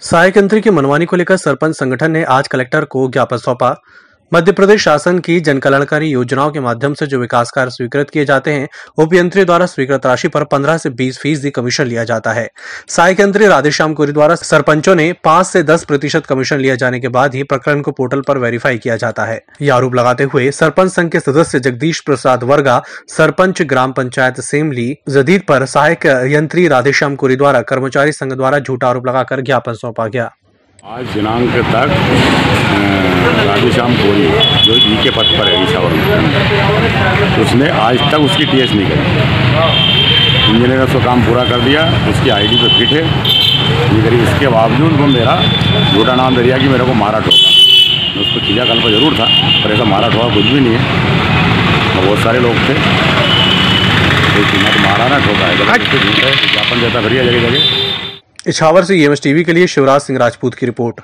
सहायक यंत्री की मनमानी को लेकर सरपंच संगठन ने आज कलेक्टर को ज्ञापन सौंपा। मध्य प्रदेश शासन की जनकल्याणकारी योजनाओं के माध्यम से जो विकास कार्य स्वीकृत किए जाते हैं उपयंत्री द्वारा स्वीकृत राशि पर 15 से 20 फ़ीसदी कमीशन लिया जाता है। सहायक यंत्री राधेश्याम कोरी द्वारा सरपंचों ने 5 से 10 प्रतिशत कमीशन लिया जाने के बाद ही प्रकरण को पोर्टल पर वेरीफाई किया जाता है। यह आरोप लगाते हुए सरपंच संघ के सदस्य जगदीश प्रसाद वर्गा, सरपंच ग्राम पंचायत सेमली, जदीद पर सहायक यंत्री राधेश्याम कोरी द्वारा कर्मचारी संघ द्वारा झूठा आरोप लगाकर ज्ञापन सौंपा गया। आज दिनांक तक राधेश्याम कोरी जो ई के पद पर है ईशावर में उसने आज तक उसकी टीएस नहीं करी। इंजीनियर ने उसका काम पूरा कर दिया, उसकी आईडी पे फिट है। करी इसके बावजूद वो मेरा झूठा नाम दे दिया कि मेरे को मारा ठोका। मैं उसको खिला कल पर ज़रूर था, पर ऐसा मारा ठोका कुछ भी नहीं है। तो बहुत सारे लोग थे। तो मारा ना, ठोका है। विज्ञापन देता फिर जगह जगह। इछावर से ईएमएस टीवी के लिए शिवराज सिंह राजपूत की रिपोर्ट।